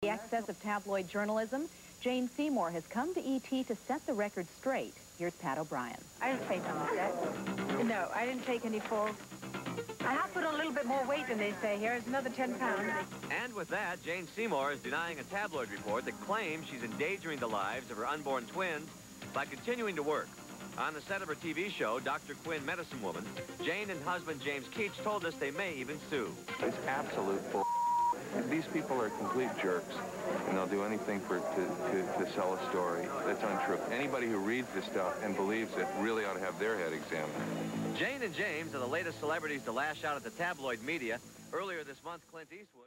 The excess of tabloid journalism, Jane Seymour has come to ET to set the record straight. Here's Pat O'Brien. I didn't take on that. No, I didn't take any falls. I have put on a little bit more weight than they say here. It's another 10 pounds. And with that, Jane Seymour is denying a tabloid report that claims she's endangering the lives of her unborn twins by continuing to work. On the set of her TV show, Dr. Quinn, Medicine Woman, Jane and husband James Keach told us they may even sue. It's absolute bull. These people are complete jerks, and they'll do anything for to, to, to sell a story that's untrue. Anybody who reads this stuff and believes it really ought to have their head examined. Jane and James are the latest celebrities to lash out at the tabloid media. Earlier this month, Clint Eastwood...